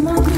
my